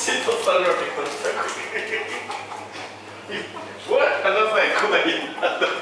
ちとさらにこしたく。うわ、話さない、こない。